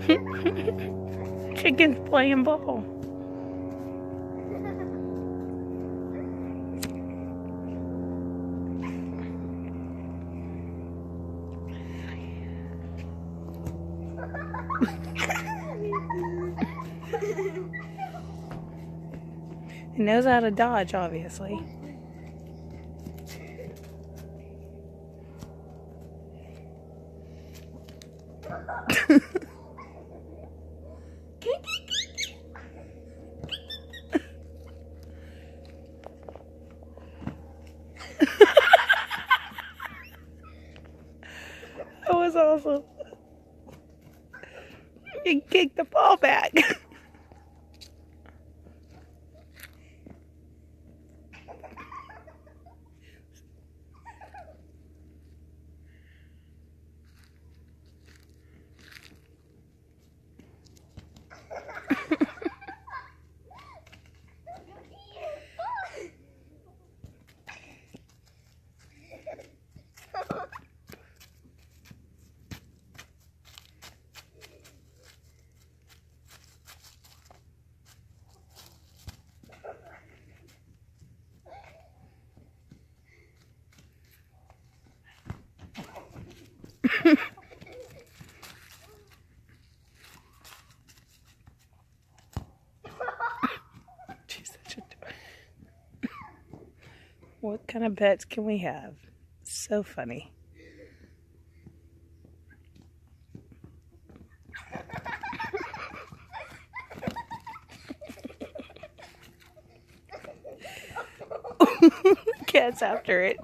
Chicken's playing ball. he knows how to dodge, obviously. that was awesome. You kicked the ball back. What kind of pets can we have? So funny. Cat's after it.